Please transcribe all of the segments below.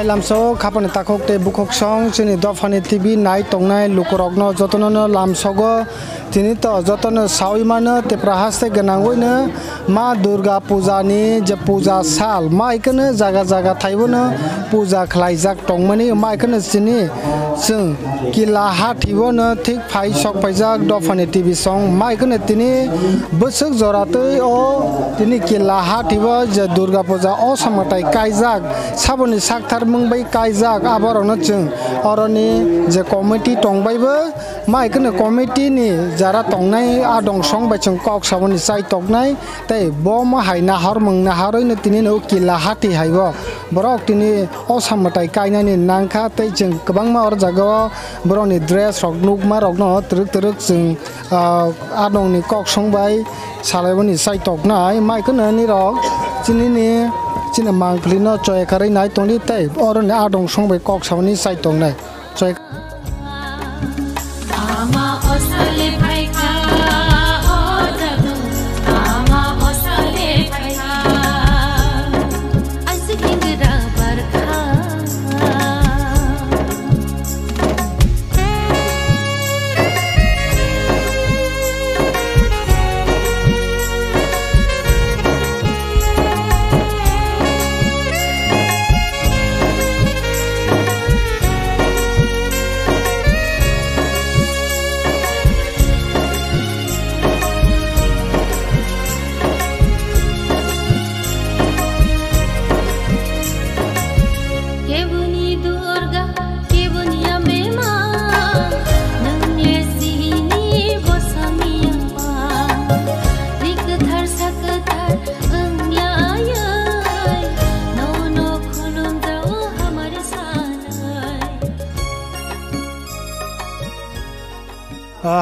নাই লামছ খাপনে তাকক তে বুকক সং সেনে দফানে টিভি নাই টংনাই লোকরগ্ন যতনন লামছগ tini to jotono sawi mano te prahaste ganangoi ma durga puja ni je puja sal ma ikene jaga jaga thaibono puja khlaijak tongmani ma ikene chini जों किला हा थिबोनो thick phi सक फाइजाक दफानि TV सं माइखौनो तिनि बोसोक जरातै अ तिनि किला हा थिबो जे दुर्गा पूजा अ समाताय काइजाक साबनि साकथार jara tongnai a dongsong bai chung kok sabon chai toknai tei bom haina har mangna haroi na tini no kila hati haigo borok tini osamtai kaina ni nangkha tei chung kwbangma or jagao borok ni dress rok nukma rok no truk truk chung a dong ni kok song bai salaiboni chai toknai mai kono ni rok chini ni chini mangpli no choi kharai nai tongli tei or ni a dongsong bai kok sabon ni chai tongnai choi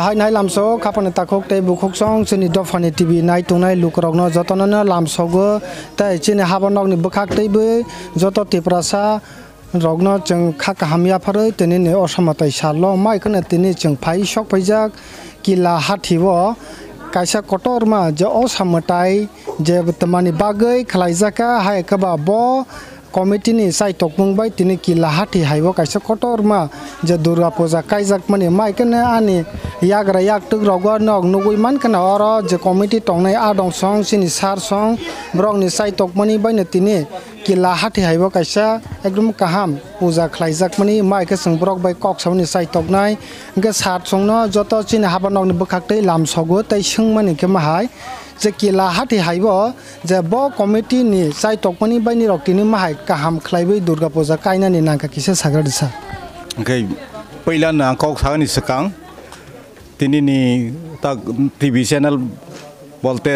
hai nai lamso khapani takhok te bukhok song chini dofani tv nai tungnai lukrokno jotono lamsogo tai chini habanok ni bukhak teibo joto tiprasa rogno जों khaka hamya pharai tini ni osamatai salo mai kana tini जों phai sok phaijak kila hathibo kaisa kotorma je osamatai je tamani bagai khlaijaka hai kaba bo कमिटिनि साइथकमंबाय तिनि किला हाथि HYBE कई खतरमा जे दुर्गा पूजा काइजाक माने माइकने आनी याग्रा याग टुग्रावगो नग नुगुइ जे committee टंनाय आदम सं सार संग ब्रंनि साइथकमनि बैन तिनि किला हाथि हाइबो काइसा एकदम काहाम पूजा खलाइजाक माने माइके संब्रक बाय कक सावनि साइथकनाय गे सात संनो, जत हाबा नगनि बखाखतै लाम सगो तै संमानि के माहाय जे कि लाहाटी हाइब जे ब कमिटी नि चाय टकमनि बायनि रक्तिनि माहाय काहाम खलायबै दुर्गा पूजा कायनानि नाका किसे सागर दिसा। ओंखाय पहिला नांकाव सागनि सिगां दिनैनि ता टिभि चेनेल बलते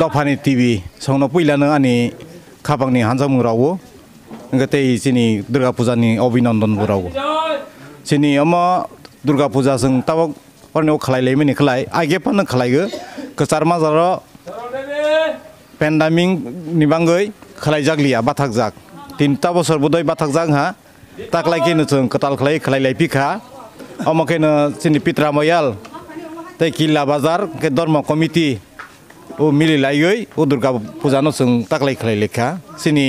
दफानि टिभि सावनो पहिलानो आंनि खाबांनि हान्जामु रावो ओंखाय तै जोंनि दुर्गा पूजानि अभिनन्दनबो रावो जोंनि अमा दुर्गा पूजा पूजाजों ताबाक फरायनायाव खालायलायोमोन खालाय आगेफानो खालायो lemeni khalai age pan khalai ge kesar mazaro pandemic ni bangai khalai jaglia bathak jak tinta bosor bodoi bathak jak ha taklai kene जों कताल खालाय खालायलाय पिखा अमकेनो जोंनि पित्रा मयाल तै किला बाजार के धर्म कमिटि ও মিলি লাইগৈ ও দুর্গা পূজানো जों তাকলাই খালাই লেখা সিনি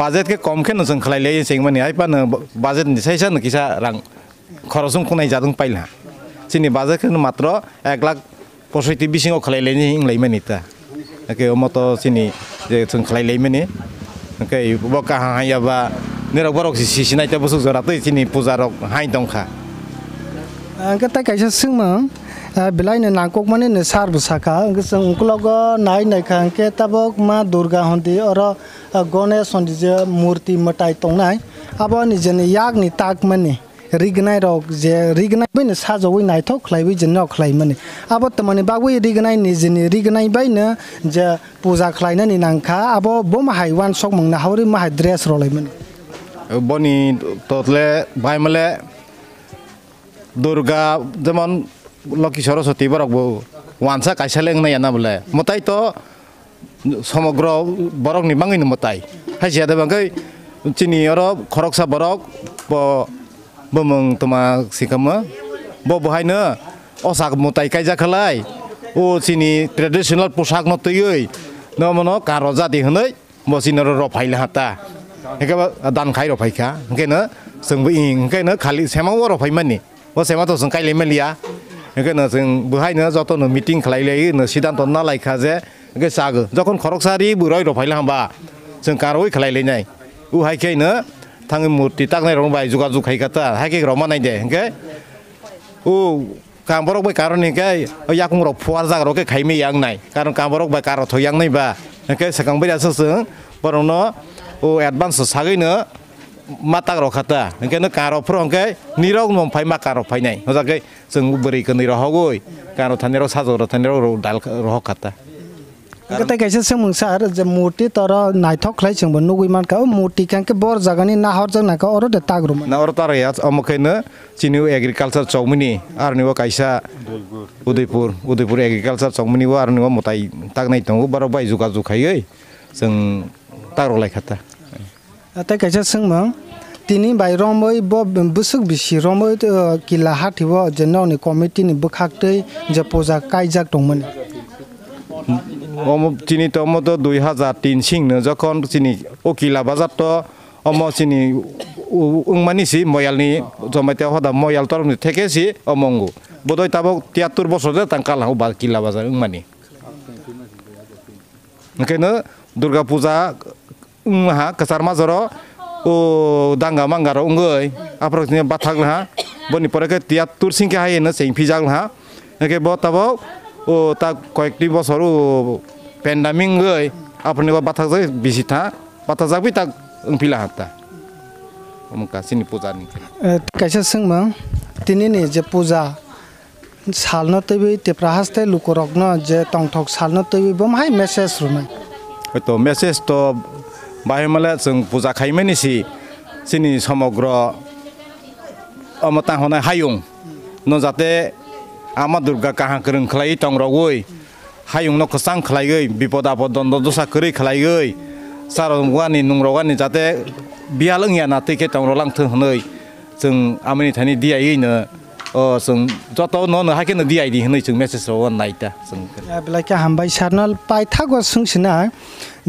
বাজেট কে কম খেন जों খালাই লাই सें माने आइ पानो बाजेट नि साइसा न किसा रां खरसं खुनाय जादों पाइला सिनि बाजेट खेन मात्र 1 लाख पसैति बिसिङाव खालायलायनि इंलायमानि ता ओके मत' सिनि जे जों खालायलायमानि ओके बा काहा हायाबा नेराव बारकसि सिसिनायता बसु जरातै सिनि पुजारक हाय दंखा आंगा ता कायसा सोंमा बिलाइनो नांकक माने ने सारबो साखा अंगे जों उंकुलग नाय नायखा अंके ताबक मा दुर्गा हन्दि और गणेश हन्दि जे मूर्ति मटाय तंनाय अब निजेनि यागनि ताक माने naithok khlaibai je nok khlai mane abo tamani bagui rignai ni jeni rignai bai ne je puja khlaina ni nangkha abo bo mahai wan sok mangna hauri mahai dress rolai mane বনি ততলে বাইমলে দুর্গা যেমন লক্ষ্মী সরস্বতী বরক ওয়ানসা কাইসালে নাইয়া বলে মতাই তো সমগ্র বরক bumung tuma sikama bo bohaino osak mutai kaija khalai o sini traditional posak no tuyoi no mono karo jati hnej bo sinoro ro phaila hata heka dan khai ro phaika hekena sengbu ing hekena khali semao ro phaimani bo sema to seng kaile melia hekena seng bohaino joto no meeting khalailai no sidanto na laikha je heke sag jokon khorok sari buroi ro phaila hamba seng karoi khalailai nai u haikena थाङै मुर्ति ताकनाय रं bye जुगा जुग खायखाता हाके रमा नाय दे हिंखे उ कामबरक bye कारण हिंखे याकुं रक फुवार जाग रके खाइमे यांग नाय कारण कामबरक बाय कार थयां नाय बा हिंखे सखां बाय आसो जों बरनो उ एडभान्स सागैनो माता रखाता हिंखे न कार फ्र हिंखे निरग नम फाय मा कार फाय नाय हजाखै जों बोरैखौ निरहगय कार थानेराव साजर थानेराव दाल रहखाता cái cái xem mừng sao rồi một tí tao nai thóc lấy chừng bọn nuôi man cái một tí cái cái bor zaga ni na hót zaga này cái order ta gồm na order ta rồi ở một cái nữa chỉ nếu agriculture chồng mình đi ở nếu cái sa Udaipur Udaipur agriculture chồng mình đi ở nếu một tay ta này tao bảo bây giờ cái cái ấy chừng ta rồi lại khát ta cái xem mừng তিনি বাইরমই বুসুক BC রমই কিলা হাতিব যে ননি কমিটিনি বখাকতৈ যে পূজা কাইজাক দংমনি চিনি তো অমত দুই হাজার তিন সিংনো যখন চিনি অকিলা বাজার তো অম চিনি উংমানিছি ময়ালনি জমাতে সদা ময়াল তরফ থেকেছি, অমঙ্গু। বোধহয় তাবক তিয়াত্তর বছর যে তাং কালাহ বা কিলা বাজার উংমানি ওখানে দুর্গা পূজা উংহা কাছার মাজর ও, দাঙ্গা মাঙ্গার উঙ্গই আপ্রাক বাথাগলহা বনি পরে তিয়াত্তর সিংকে হাই এনে সেই ফিজাগলহা একে বতাবক ও তা কয়েকটি বছর পেন্ডামিং গই আপনি বাতা যায় বিচি থা বাতা যাবি তাক পিলা হাতা। অমুকা চিনি পূজা কাইসা সঙ্গমা তিনি নি যে পূজা সালন তৈবি টেপরা হাস্তে লুকরগ্ন যে টংটক সালন তৈবি বমহাই মেসেজ রুমে হয়তো মেসেজ তো বাহিমালে যেন পূজা খাইমে নিছি চিনি সমগ্র অমতা হনে হায়ং। ন যাতে ama durga kaha krung khlai tong rogoi hayung no ksang khlai gei bipod apod dondo dosa kri khlai gei. Sarongwani nungrogani jate bialeng ya nate ke tong rolang thun hnoi jeng amani thani diai ne. Ó, são total न न हाके न दिआइ दि não isso mesmo só o naita são या बेला क्या हम भाई सारनल पाइथागो सोंसिना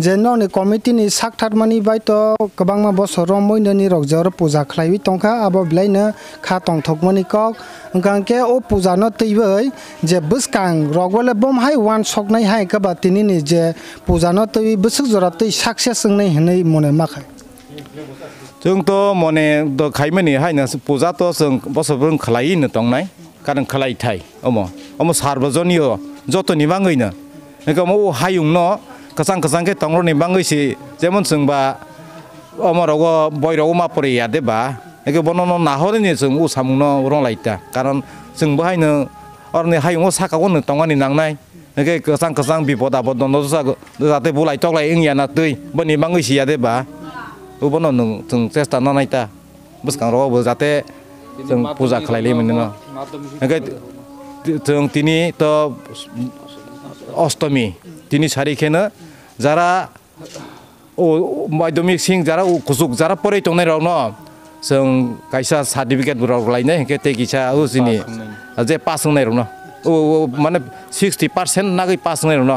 जेनो ने committee नि साखथार मानि बाय तो गोबां मा बसर रमयनो नि रगजर पूजा खलायबि तंखा आबो बिलायनो खा तंथक मानि कक। गांके ओ पूजा न तैबै जे बसकां रगवले बम हाय वान सकनाय हाय गबा तिनि नि जे पूजा न तैबै बसक जरा तै सक्सेस नै हनै मने माखाय द खाइमानि हायना पुजाथ' जों बसरफोर खालायनो दंनाय कारण खालायथाय अम अम सार्वजनिय जतनि बाङैनो एखौ मो हायुं न कसां कसांके तंग्रनि बाङैसि जेमन जोंबा अमराव बयराव मापरे यादेबा एखौ बन नाहरनि जों उ सामुनो रंलायता कारण जों बाहायनो अरनि हायुं साकावनो तंगानि नांनाय एखे कसां कसां बिपद आपद दन्द जाते बुलाय तगलाय इंयाना दै बनि बाङैसि यादेबा उबनो नों जों चेस्टा नानायता बोसखांरावबो जाहाथे जों पुजा खालायलाय मोनो न ओंखाय जों त' अष्टमि যারা ও মাধ্যমিক সিং যারা কুসুক যারা পরে তো রাও जों সার্টিফিকেট রাইনে লাইনে হেঁকে তেকিসা ও জিনি যে পাস হই রো ও মানে সিক্সটি পার্সেন্ট না পাস হই রো ন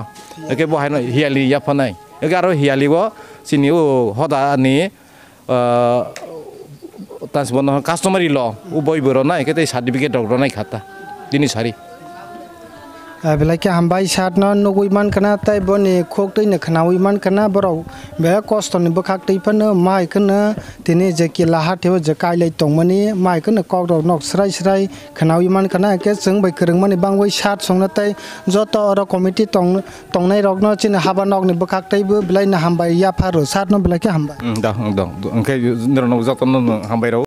বহাই হিয়ালি ইয়াফানাই 여기 हियाली 히알리고 시니우 허다니 어 तास बन्द कस्टमर ल ऊ बरो नै के सर्टिफिकेट डक्टर नै खाता दिनी सारी बेलाके के हम भाई साथ न नुगुई मान कना तय बने खोक तई न खनाउई मान कना बरो बे कष्ट नि बखाक तई पन माय कन तिने जकी लाहा थेव जकाय लै तों मनि माय कन कॉक दो नक सराय सराय खनाउई मान के जों बै करंग मनि बांगवै साथ संना जत अर कमिटी तों तोंनाय रग्न चिन हाबा नक नि बखाक तई बेला न हम भाई या फारो साथ न बेला के हम भाई दा दा ओंके नर नक जत न हम भाई